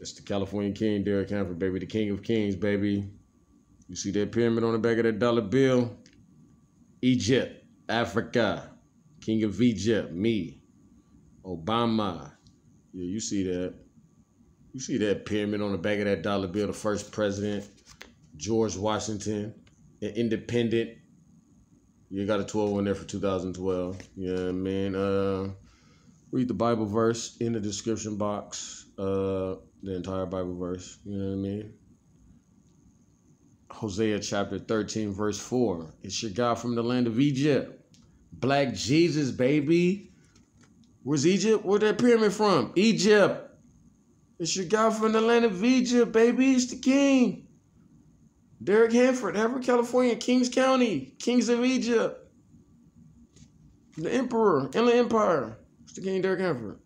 It's the California King, Derrick Hanford, baby. The King of Kings, baby. You see that pyramid on the back of that dollar bill? Egypt, Africa, King of Egypt, me, Obama. Yeah, you see that. You see that pyramid on the back of that dollar bill, the first president, George Washington, an independent. You got a 12 on there for 2012. Yeah, man. Uh, read the Bible verse in the description box. Uh, the entire Bible verse. You know what I mean? Hosea chapter 13, verse 4. It's your God from the land of Egypt. Black Jesus, baby. Where's Egypt? Where that pyramid from? Egypt. It's your God from the land of Egypt, baby. It's the king. Derrick Hanford, Hanford, California, Kings County, Kings of Egypt. The emperor, in the empire. It's the king, Derrick Hanford.